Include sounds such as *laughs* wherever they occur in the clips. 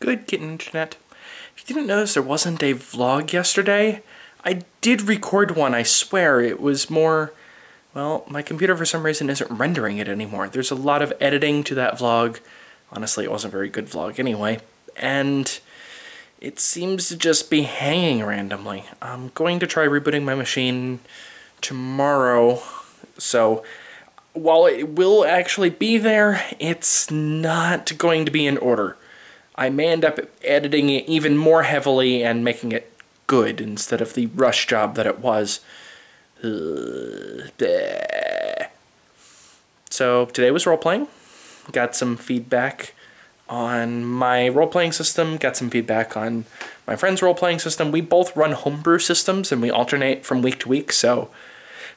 Good kitten internet. If you didn't notice there wasn't a vlog yesterday, I did record one, I swear. It was more, well, my computer for some reason isn't rendering it anymore. There's a lot of editing to that vlog. Honestly, it wasn't a very good vlog anyway. And it seems to just be hanging randomly. I'm going to try rebooting my machine tomorrow. So while it will actually be there, it's not going to be in order. I may end up editing it even more heavily and making it good instead of the rush job that it was. So today was role playing. Got some feedback on my role playing system, got some feedback on my friend's role playing system. We both run homebrew systems and we alternate from week to week. So,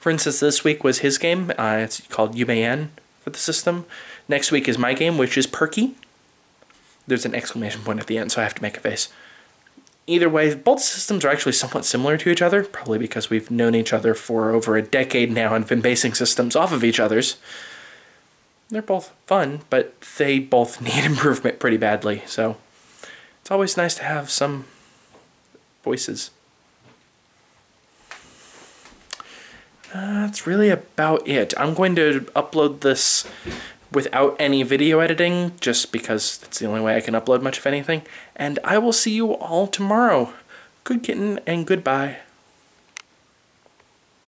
for instance, this week was his game. Uh, it's called UMAN for the system. Next week is my game, which is Perky there's an exclamation point at the end, so I have to make a face. Either way, both systems are actually somewhat similar to each other, probably because we've known each other for over a decade now and been basing systems off of each other's. They're both fun, but they both *laughs* need improvement pretty badly, so it's always nice to have some voices. Uh, that's really about it. I'm going to upload this without any video editing, just because it's the only way I can upload much of anything. And I will see you all tomorrow. Good kitten and goodbye.